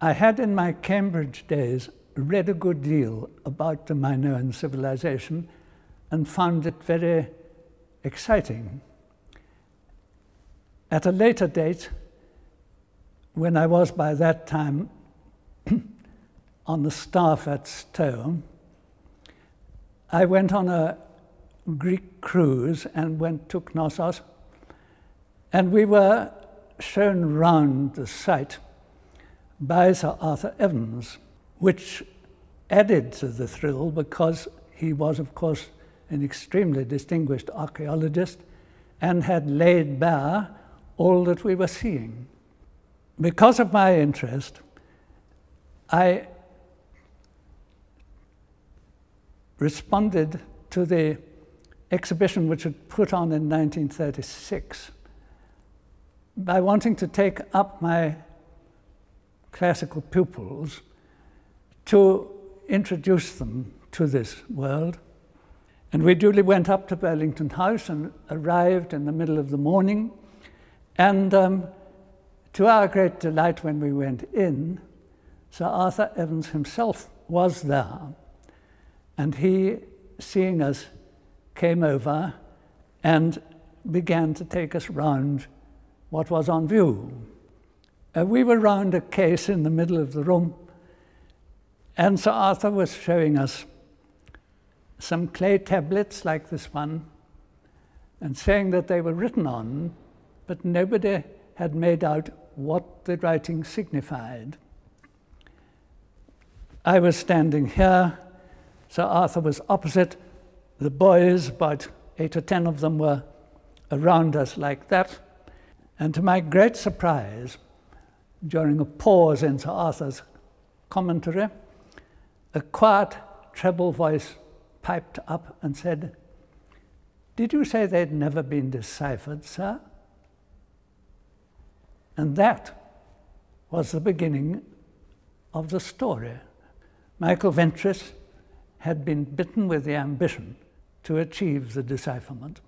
I had in my Cambridge days read a good deal about the Minoan civilization and found it very exciting. At a later date, when I was by that time on the staff at Stowe, I went on a Greek cruise and went to Knossos, and we were shown round the site by Sir Arthur Evans, which added to the thrill because he was, of course, an extremely distinguished archaeologist and had laid bare all that we were seeing. Because of my interest, I responded to the exhibition which had put on in 1936 by wanting to take up my classical pupils to introduce them to this world. And we duly went up to Burlington House and arrived in the middle of the morning. And um, to our great delight, when we went in, Sir Arthur Evans himself was there. And he, seeing us, came over and began to take us round what was on view. Uh, we were round a case in the middle of the room, and Sir Arthur was showing us some clay tablets like this one and saying that they were written on, but nobody had made out what the writing signified. I was standing here, Sir Arthur was opposite. The boys, about eight or ten of them, were around us like that. And to my great surprise, during a pause in Sir Arthur's commentary, a quiet treble voice piped up and said, Did you say they'd never been deciphered, sir? And that was the beginning of the story. Michael Ventris had been bitten with the ambition to achieve the decipherment.